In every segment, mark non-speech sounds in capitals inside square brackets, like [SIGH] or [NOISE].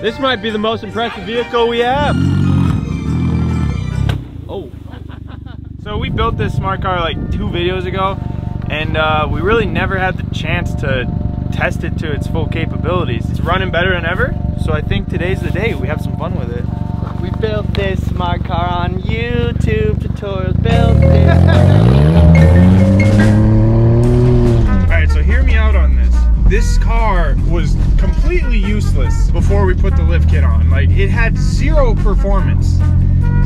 This might be the most impressive vehicle we have. Oh. [LAUGHS] So we built this smart car like two videos ago, and uh, we really never had the chance to test it to its full capabilities. It's running better than ever, so I think today's the day. We have some fun with it. We built this smart car on YouTube tutorials. Built this. All right, so hear me out on this. This car was completely useless before we put the lift kit on. Like it had zero performance.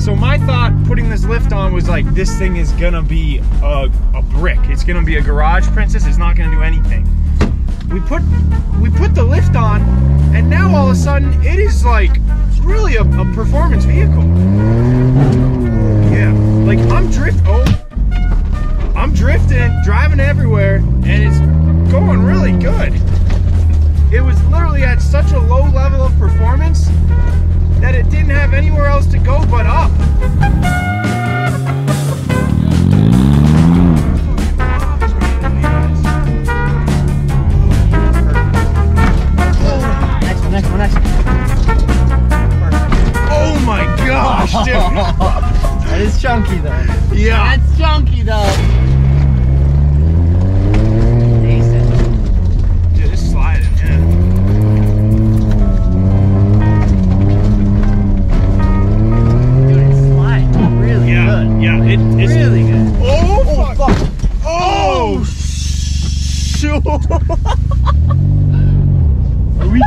So my thought putting this lift on was like, this thing is gonna be a, a brick. It's gonna be a garage princess. It's not gonna do anything. We put we put the lift on, and now all of a sudden it is like really a, a performance vehicle. Yeah, like I'm drift. Oh, I'm drifting, driving everywhere, and it's going really good. It was literally at such a low level of performance that it didn't have anywhere else to go but up.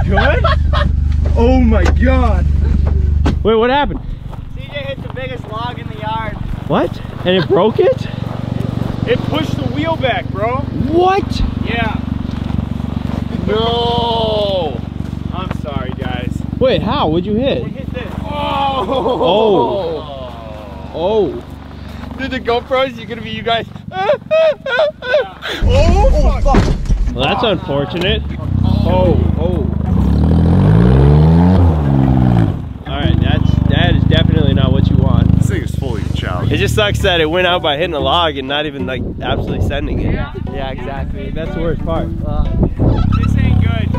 Good? Oh my god. Wait, what happened? CJ hit the biggest log in the yard. What? And it broke it? It pushed the wheel back, bro. What? Yeah. No. I'm sorry, guys. Wait, how? What'd you hit? Hit this. Oh. Oh. oh. Dude, the GoPros, you're gonna be you guys. [LAUGHS] Oh, oh, fuck. Well, that's unfortunate. Oh, oh. All right, that's that is definitely not what you want. This thing is fully challenged. It just sucks that it went out by hitting a log and not even like absolutely sending it. Yeah, exactly. That's the worst part. Uh, This ain't good.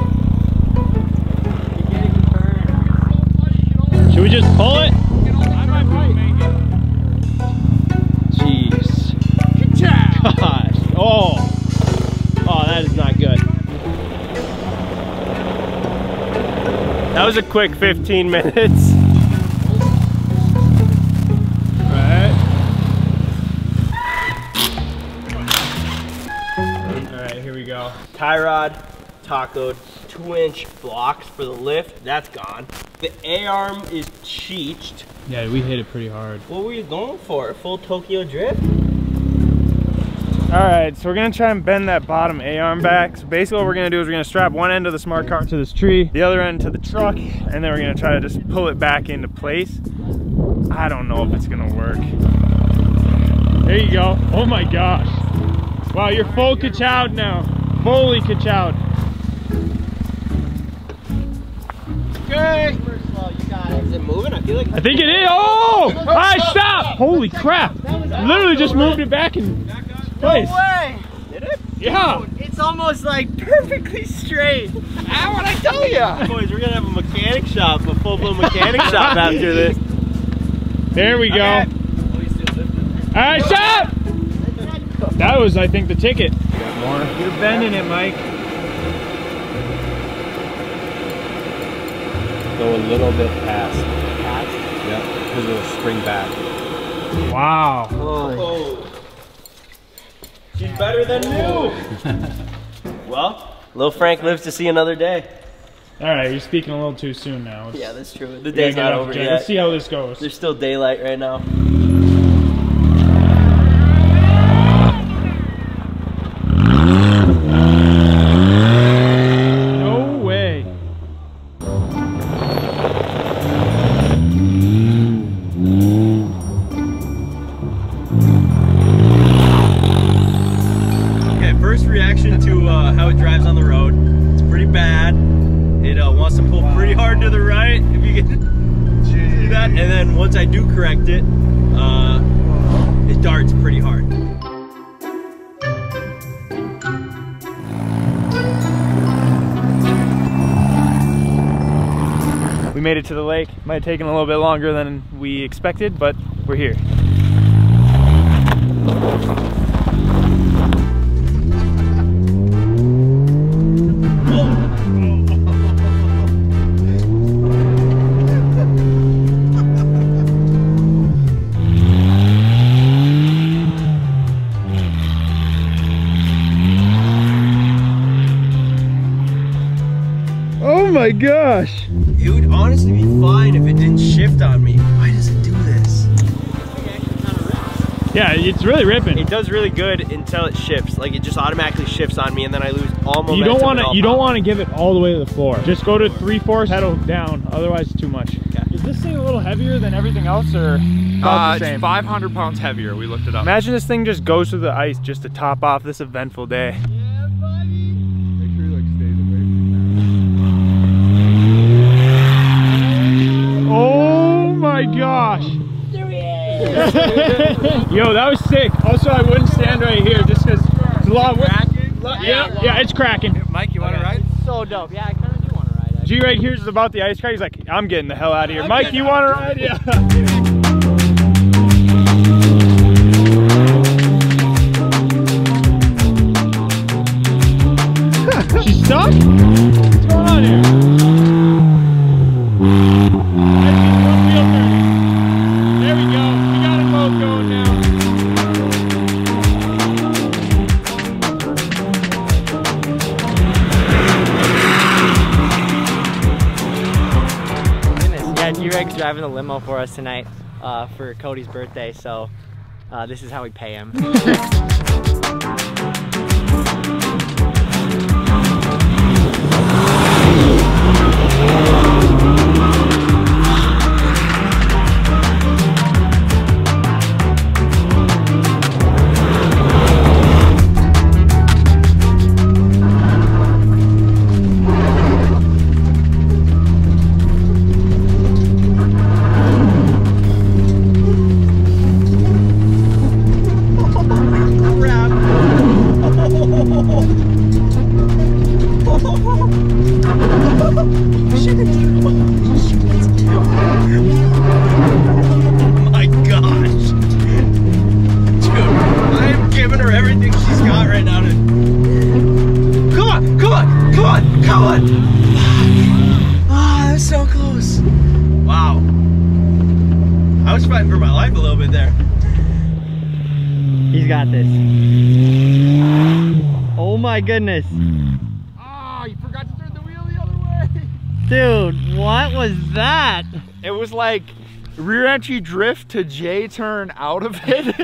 you're getting burned. Should we just pull it? I might be able to make it. Jeez. Gosh. Oh. Oh, that is not good. That was a quick 15 [LAUGHS] minutes. Tie rod, tacoed, two inch blocks for the lift. That's gone. The A-arm is cheeched. Yeah, we hit it pretty hard. What were you going for? Full Tokyo drift? All right, so we're gonna try and bend that bottom A-arm back. So basically what we're gonna do is we're gonna strap one end of the smart car to this tree, the other end to the truck, and then we're gonna try to just pull it back into place. I don't know if it's gonna work. There you go. Oh my gosh. Wow, you're full kachowed now. Fully kachowed. Okay. First of all, you got it. Is it moving? I feel like I think it is. Oh! I stop! Holy crap! Literally just moved it back in place. No way! Did it? Yeah. It's almost like perfectly straight. Ah, what I tell you? Boys, we're gonna have a mechanic shop, a full-blown mechanic shop after this. There we go. All right, stop! That was, I think, the ticket. More. You're bending it, Mike. Go a little bit past. Yep, because it'll spring back. Wow. Oh. She's better than new. [LAUGHS] well, little Frank lives to see another day. All right, you're speaking a little too soon now. It's- Yeah, that's true. The day's not over yet. Let's see how this goes. There's still daylight right now. Pretty hard to the right if you can [LAUGHS] see that. And then once I do correct it, uh, it darts pretty hard. We made it to the lake. Might have taken a little bit longer than we expected, but we're here. Gosh! It would honestly be fine if it didn't shift on me. Why does it do this? Yeah, it's really ripping. It does really good until it shifts. Like it just automatically shifts on me and then I lose all momentum. You don't want to all You don't want to give it all the way to the floor. Just go to three fourths, pedal down. Otherwise, too much. Is this thing a little heavier than everything else, or about Uh, the it's same? 500 pounds heavier. We looked it up. Imagine this thing just goes through the ice just to top off this eventful day. Make sure he like stays away from Oh my gosh! [LAUGHS] Yo, that was sick. Also, I wouldn't stand right here just because it's a lot of Yeah, yeah, it's cracking. Mike, you want to ride? It's So dope. Yeah, I kind of do want to ride. Actually. G right here is about the ice crack. He's like, I'm getting the hell out of here. Mike, you want to ride? Yeah. [LAUGHS] She's stuck? What's going on here? Limo for us tonight uh, for Cody's birthday, so uh, this is how we pay him. [LAUGHS] my gosh. Dude, I'm giving her everything she's got right now to. Come on, come on, come on, come on. Ah, that's so close. Wow. I was fighting for my life a little bit there. He's got this. Oh my goodness. Ah, you forgot to turn the wheel the other way. Dude, what was that? It was like rear entry drift to J turn out of it.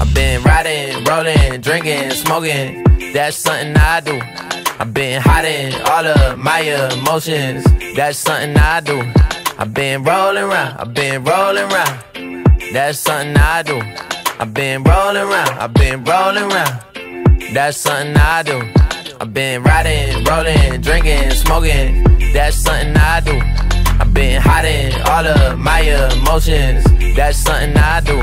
I've been riding, rolling, drinking, smoking. That's something I do. I've been hiding all of my emotions. That's something I do. I've been rolling around. I've been rolling around. That's something I do. I've been rolling around. I've been rolling around. That's something I do. I've been riding, rolling, drinking, smoking. That's something I do. I've been hiding all of my emotions. That's something I do.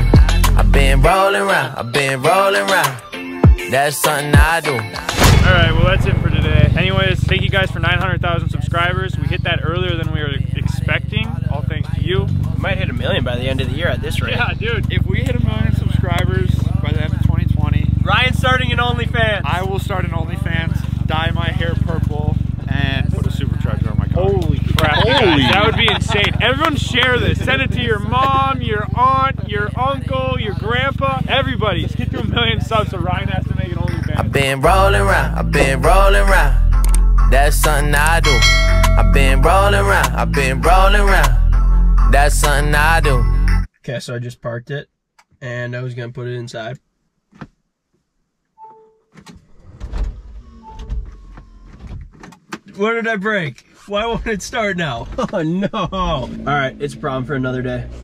I've been rolling around. I've been rolling around. That's something I do. All right, well that's it for today. Anyways, thank you guys for 900,000 subscribers. We hit that earlier than we were expecting. All thanks to you. We might hit a million by the end of the year at this rate. Yeah, dude. if we hit a million subscribers by the end of 2020, Ryan's starting an OnlyFans. I will start an OnlyFans, dye my hair purple, and put a supercharger on my car. Holy crap. Holy. That would be insane. Everyone share this. Send it to your mom, your aunt, your uncle, your grandpa, everybody. Let's get to a million subs so Ryan has to make an OnlyFans. I've been rolling around, I've been rolling around. That's something I do. I've been rolling around, I've been rolling around. That's something I do. Okay, so I just parked it and I was gonna put it inside. What did I break? Why won't it start now? [LAUGHS] Oh no. Alright, it's a problem for another day.